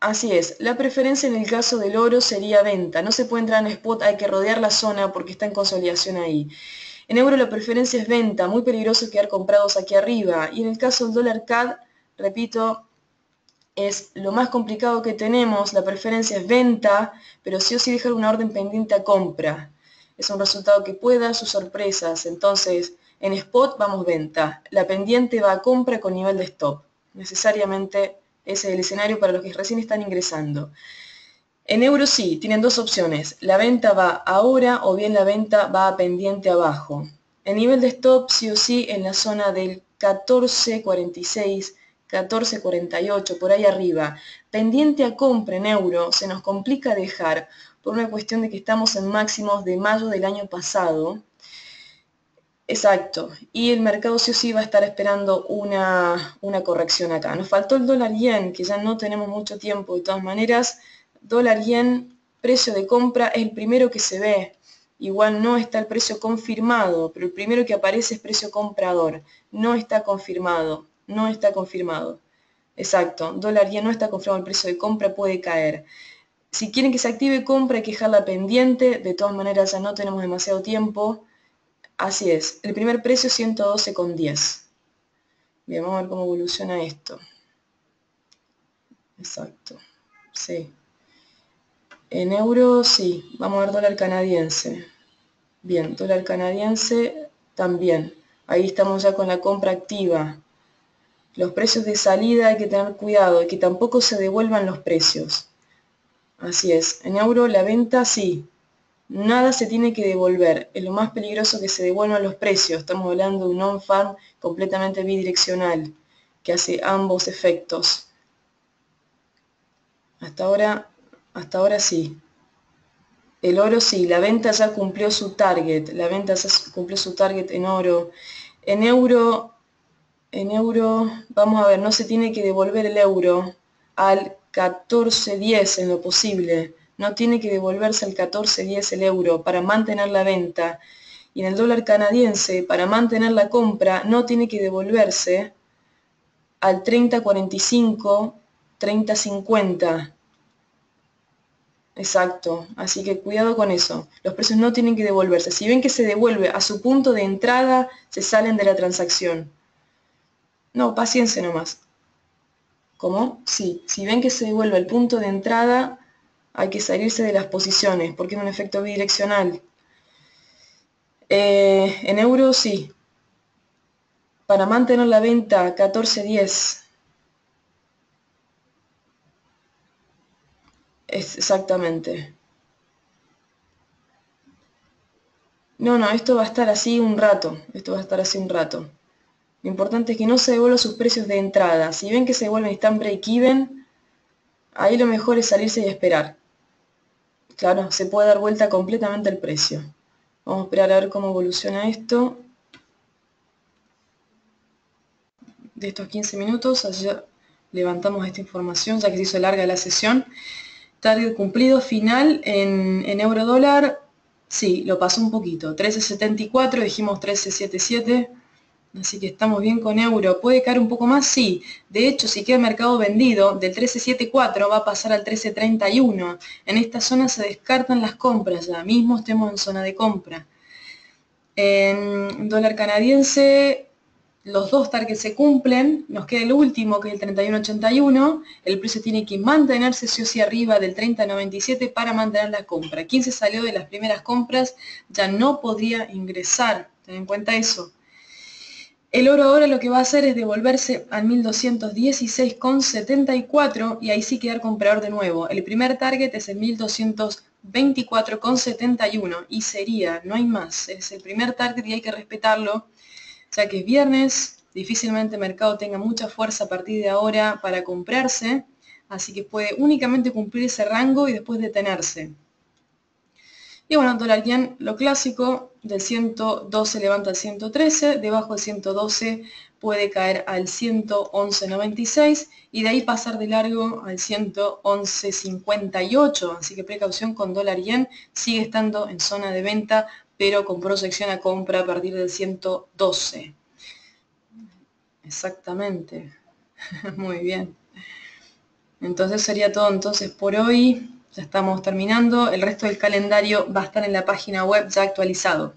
Así es, la preferencia en el caso del oro sería venta. No se puede entrar en spot, hay que rodear la zona porque está en consolidación ahí. En euro la preferencia es venta, muy peligroso quedar comprados aquí arriba. Y en el caso del dólar CAD, repito, es lo más complicado que tenemos, la preferencia es venta, pero sí o sí dejar una orden pendiente a compra. Es un resultado que puede dar sus sorpresas, entonces en spot vamos venta, la pendiente va a compra con nivel de stop. Necesariamente es el escenario para los que recién están ingresando. En euro sí, tienen dos opciones. La venta va ahora o bien la venta va a pendiente abajo. El nivel de stop sí o sí en la zona del 14.46, 14.48, por ahí arriba. Pendiente a compra en euro se nos complica dejar por una cuestión de que estamos en máximos de mayo del año pasado Exacto. Y el mercado sí o sí va a estar esperando una, corrección acá. Nos faltó el dólar yen, que ya no tenemos mucho tiempo. De todas maneras, dólar yen, precio de compra, es el primero que se ve. Igual no está el precio confirmado, pero el primero que aparece es precio comprador. No está confirmado. No está confirmado. Exacto. Dólar yen no está confirmado el precio de compra, puede caer. Si quieren que se active compra hay que dejarla pendiente. De todas maneras ya no tenemos demasiado tiempo. Así es, el primer precio 112,10. Bien, vamos a ver cómo evoluciona esto. Exacto, sí. En euros, sí. Vamos a ver dólar canadiense. Bien, dólar canadiense también. Ahí estamos ya con la compra activa. Los precios de salida hay que tener cuidado, que tampoco se devuelvan los precios. Así es. En euro la venta sí, Nada se tiene que devolver. Es lo más peligroso que se devuelvan los precios. Estamos hablando de un on-farm completamente bidireccional, que hace ambos efectos. Hasta ahora, hasta ahora sí. El oro sí, la venta ya cumplió su target. La venta ya cumplió su target en oro. En euro, en euro, vamos a ver, no se tiene que devolver el euro al 14.10 en lo posible no tiene que devolverse al 14.10 el euro para mantener la venta. Y en el dólar canadiense, para mantener la compra, no tiene que devolverse al 30.45, 30.50. Exacto, así que cuidado con eso. Los precios no tienen que devolverse. Si ven que se devuelve a su punto de entrada, se salen de la transacción. No, paciencia nomás. ¿Cómo? Sí, si ven que se devuelve al punto de entrada, hay que salirse de las posiciones porque es un efecto bidireccional. Eh, en euros sí. Para mantener la venta 14.10. Es exactamente. No, no, esto va a estar así un rato. Esto va a estar así un rato. Lo importante es que no se devuelvan sus precios de entrada. Si ven que se devuelven y están break-even, ahí lo mejor es salirse y esperar. Claro, se puede dar vuelta completamente el precio. Vamos a esperar a ver cómo evoluciona esto. De estos 15 minutos, ayer levantamos esta información ya que se hizo larga la sesión. Target cumplido final en, en euro dólar. Sí, lo pasó un poquito. 13.74, dijimos 13.77. Así que estamos bien con euro. ¿Puede caer un poco más? Sí. De hecho, si queda mercado vendido, del 13.74 va a pasar al 13.31. En esta zona se descartan las compras, ya mismo estemos en zona de compra. En dólar canadiense, los dos targets se cumplen. Nos queda el último, que es el 31.81. El precio tiene que mantenerse sí o sí arriba del 30.97 para mantener la compra. Quien se salió de las primeras compras ya no podría ingresar. Ten en cuenta eso. El oro ahora lo que va a hacer es devolverse al 1216,74 y ahí sí quedar comprador de nuevo. El primer target es el 1224,71 y sería, no hay más, es el primer target y hay que respetarlo, ya que es viernes, difícilmente el mercado tenga mucha fuerza a partir de ahora para comprarse, así que puede únicamente cumplir ese rango y después detenerse. Y bueno, dólar yen, lo clásico, del 112 levanta al 113, debajo del 112 puede caer al 111.96 y de ahí pasar de largo al 111.58. Así que precaución con dólar yen, sigue estando en zona de venta, pero con proyección a compra a partir del 112. Exactamente. Muy bien. Entonces sería todo entonces por hoy. Ya estamos terminando. El resto del calendario va a estar en la página web ya actualizado.